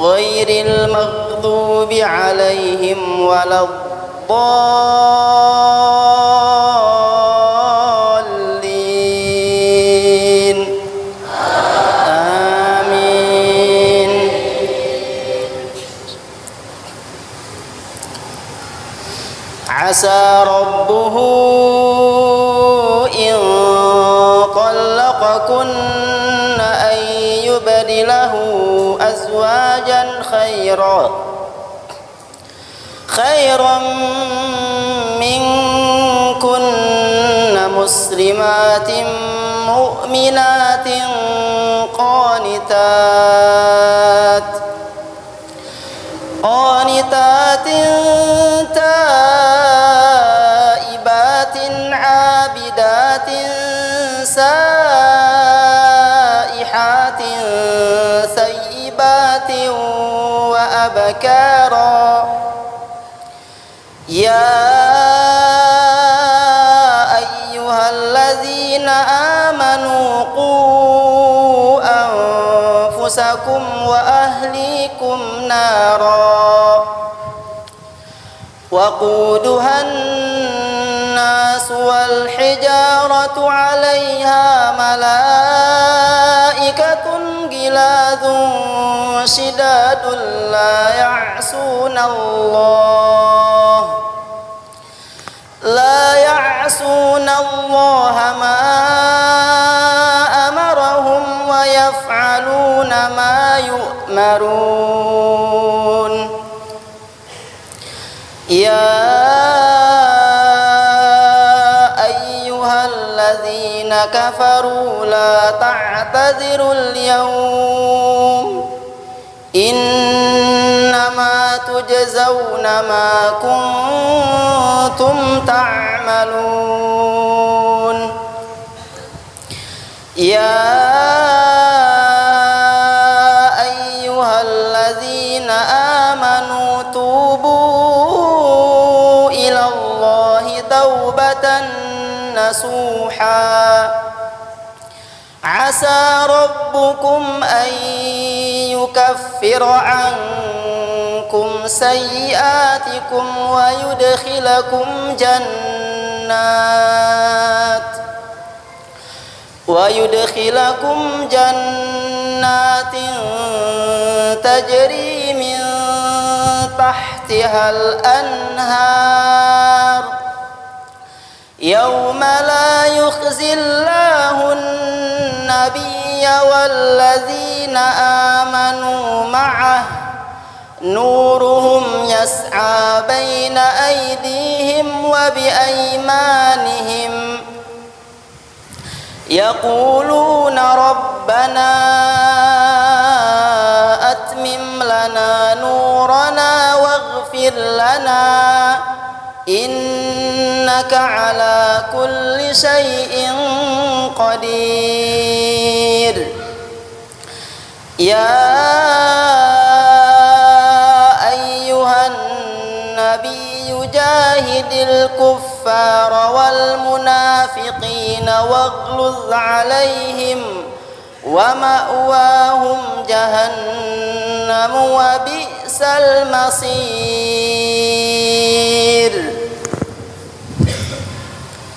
غير المغضوب عليهم ولا الضالين. آمين. عسى ربه خيرا. خيرا منكن مسلمات مؤمنات قانتات. قانتات تائبات عابدات سائحات وأبكارا يا أيها الذين آمنوا قوا أنفسكم وأهليكم نارا وقودها الناس والحجارة عليها ملائكة غلاظ شداد لا يعصون الله. لا يعصون الله ما أمرهم ويفعلون ما يؤمرون. يا كفروا لا تعتذروا اليوم إنما تجزون ما كنتم تعملون يا أيها الذين آمنوا نصوحا عسى ربكم أن يكفر عنكم سيئاتكم ويدخلكم جنات ويدخلكم جنات تجري من تحتها الأنهار يوم لا يخزي الله النبي والذين آمنوا معه. نورهم يسعى بين أيديهم وبأيمانهم. يقولون ربنا أتمم لنا نورنا واغفر لنا إنك على كل شيء قدير. يا أيها النبي جاهد الكفار والمنافقين واغلظ عليهم ومأواهم جهنم وبئس المصير.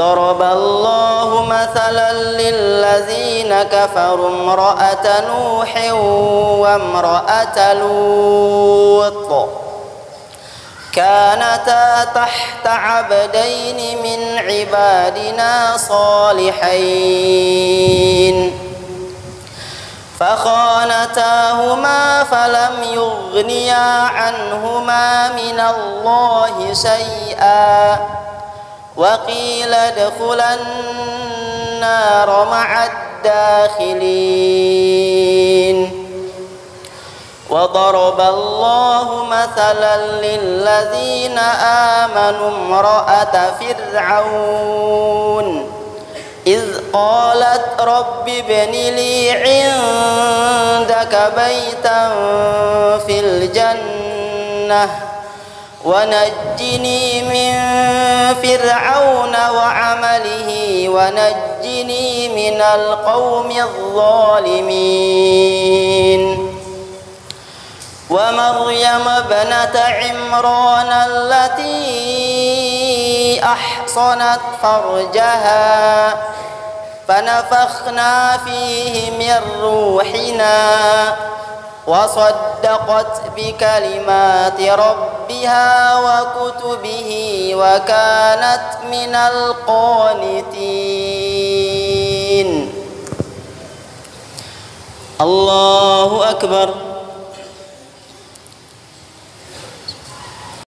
ضرب الله مثلا للذين كفروا امرأة نوح وامرأة لوط. كانتا تحت عبدين من عبادنا صالحين. فخانتاهما فلم يغنيا عنهما من الله شيئا. وقيل ادخلا النار مع الداخلين. وضرب الله مثلا للذين آمنوا امرأة فرعون. إذ قالت رب ابن لي عندك بيتا في الجنة. ونجني من فرعون وعمله ونجني من القوم الظالمين. ومريم ابنة عمران التي أحصنت فرجها فنفخنا فيه من روحنا وصدقت بكلمات ربها وكتبه وكانت من القانتين. الله أكبر.